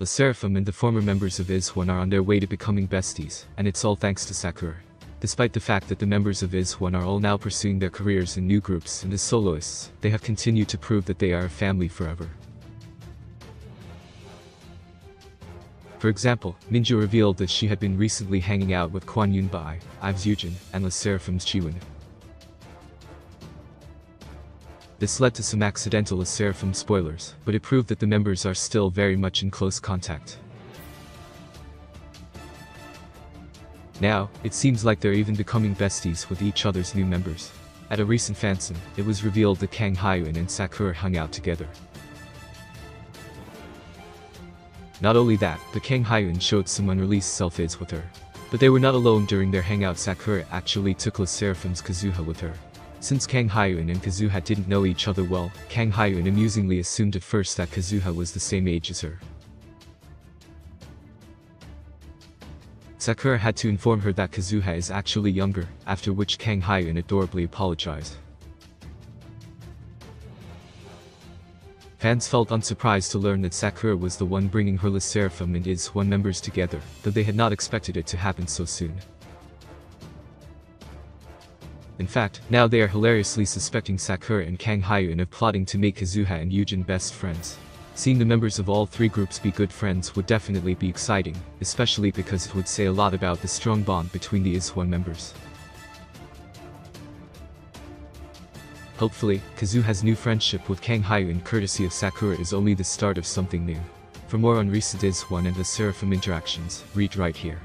LE SSERAFIM and the former members of IZ*ONE are on their way to becoming besties, and it's all thanks to Sakura. Despite the fact that the members of IZ*ONE are all now pursuing their careers in new groups and as soloists, they have continued to prove that they are a family forever. For example, Minju revealed that she had been recently hanging out with Kwan Yun Bai, IVE's Yujin, and LE SSERAFIM's Chaewon. This led to some accidental LE SSERAFIM spoilers, but it proved that the members are still very much in close contact. Now, it seems like they're even becoming besties with each other's new members. At a recent fansum, it was revealed that Kang Hyewon and Sakura hung out together. Not only that, but Kang Hyewon showed some unreleased selfies with her. But they were not alone during their hangout Sakura actually took LE SSERAFIM's Kazuha with her. Since Kang Hyewon and Kazuha didn't know each other well, Kang Hyewon amusingly assumed at first that Kazuha was the same age as her. Sakura had to inform her that Kazuha is actually younger, after which Kang Hyewon adorably apologized. Fans felt unsurprised to learn that Sakura was the one bringing her LE SSERAFIM and IZ*ONE members together, though they had not expected it to happen so soon. In fact, now they are hilariously suspecting Sakura and Kang Hyewon of plotting to make Kazuha and Yujin best friends. Seeing the members of all three groups be good friends would definitely be exciting, especially because it would say a lot about the strong bond between the IZ*ONE members. Hopefully, Kazuha's new friendship with Kang Hyewon courtesy of Sakura is only the start of something new. For more on recent IZ*ONE and LE SSERAFIM interactions, read right here.